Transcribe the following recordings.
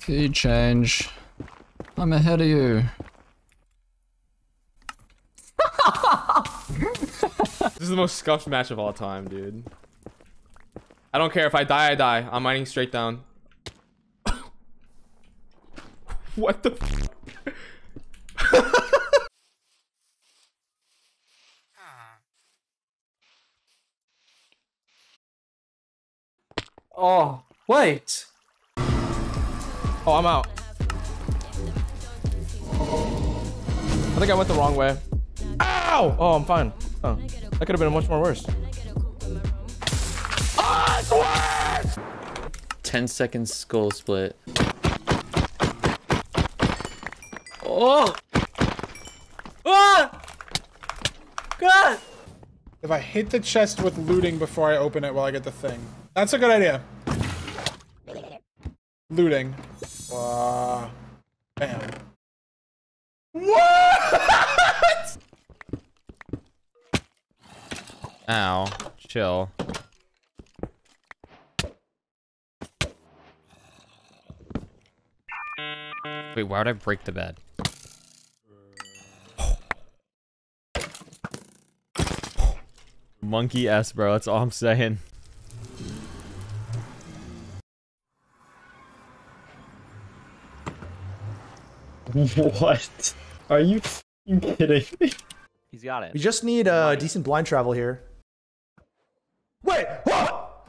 Key change. I'm ahead of you. This is the most scuffed match of all time, dude. I don't care if I die, I die. I'm mining straight down. what the? Oh, wait. Oh, I'm out. I think I went the wrong way. Ow! Oh, I'm fine. Oh, that could have been much more worse. 10 seconds skull split. Oh! Ah! God! If I hit the chest with looting before I open it while I get the thing. That's a good idea. Looting. Uh, bam. What? Ow. Chill. Wait, why would I break the bed? Monkey S, bro. That's all I'm saying. What? Are you kidding me? He's got it. We just need uh, decent blind travel here. Wait! What?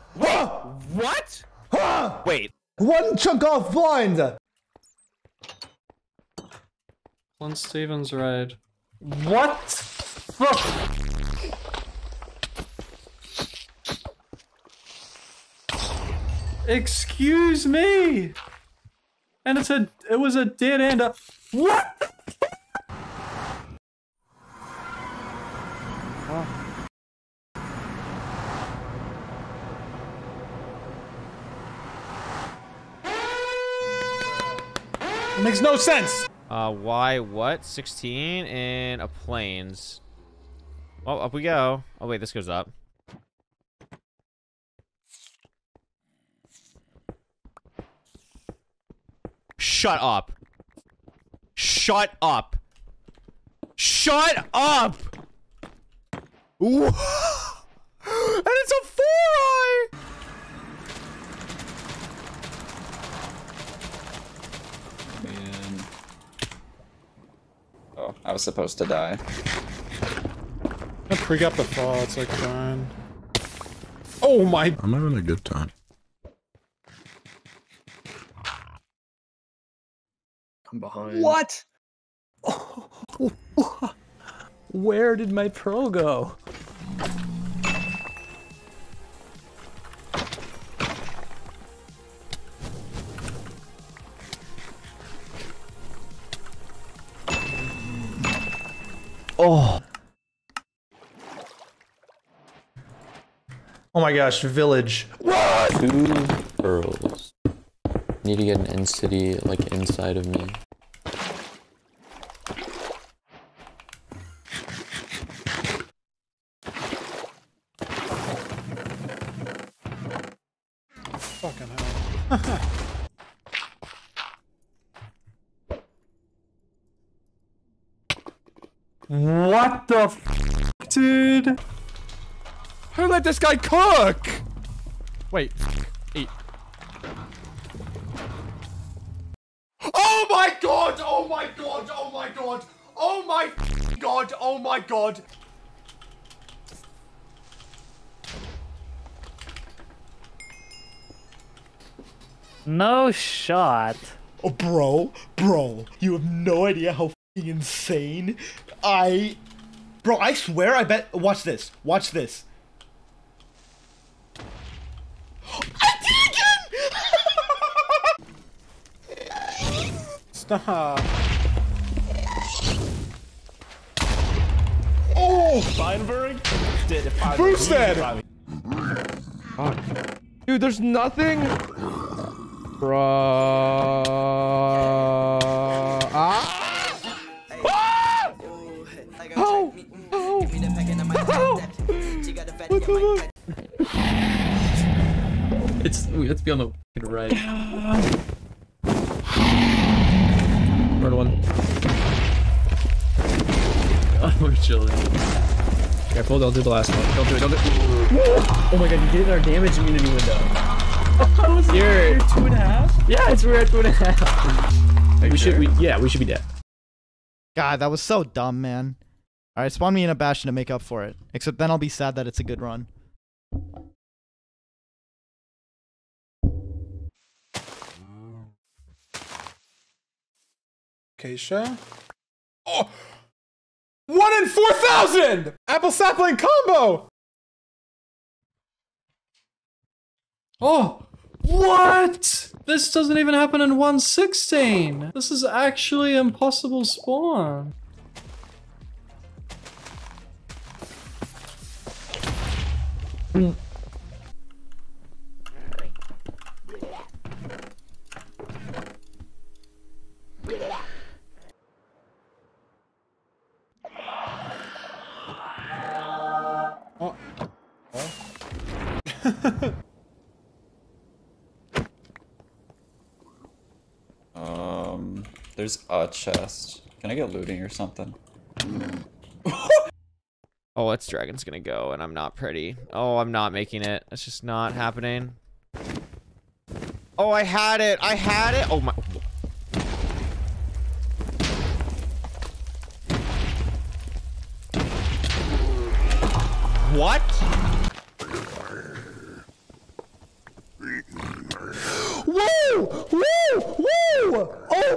What? Wait. One chunk off blind! One Stevens raid. What? Fuck. Excuse me. And it's a it was a dead end. What? It makes no sense. Uh, why what? 16 and a planes. Oh, up we go. Oh, wait, this goes up. Shut up. Shut up. Shut up! Wha- and it's a four eye! Man. Oh, I was supposed to die. I pre up the fall, it's like fine. Oh my I'm having a good time. I'm behind. What? Where did my pro go? Oh. Oh my gosh, village. What? Two pearls. Need to get an end city like inside of me. fucking hell. What the f dude? Who let this guy cook? Wait. Oh my god! Oh my god! No shot. Oh, bro, bro, you have no idea how fing insane I. Bro, I swear I bet. Watch this. Watch this. I did again! Stop. Oh! Feinberg did it. Boosted! Dude, there's nothing. Bruh. Ah! Ah! Oh! Oh! Oh! What the fuck? It's we have to be on the right. we're chilling. Careful, don't do the last one. Don't do it, don't do it. Oh my god, you did our damage immunity window. You're two and a half? Yeah, it's we're at two and a half. we should, we, yeah, we should be dead. God, that was so dumb, man. Alright, spawn me in a bastion to make up for it. Except then I'll be sad that it's a good run. Acacia. Oh! One in 4,000! Apple sapling combo! Oh, what? This doesn't even happen in 116. This is actually impossible spawn. Oh. There's a chest. Can I get looting or something? Oh, it's dragon's gonna go, and I'm not pretty. Oh, I'm not making it. It's just not happening. Oh, I had it. I had it. Oh my. What?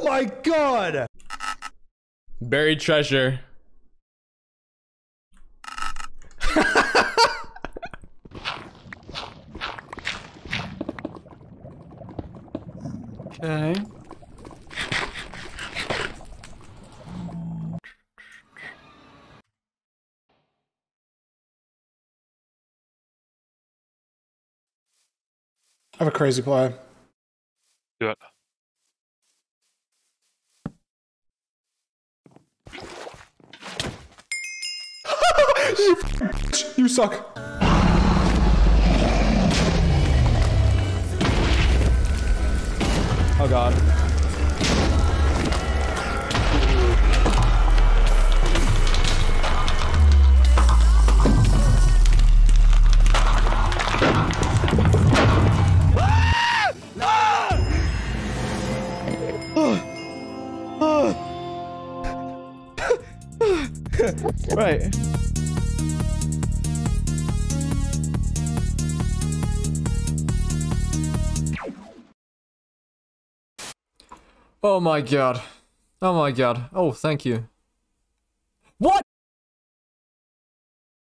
My god! Buried treasure. okay. I have a crazy play. Do it. You, you suck. Oh god. Oh my god. Oh my god. Oh, thank you.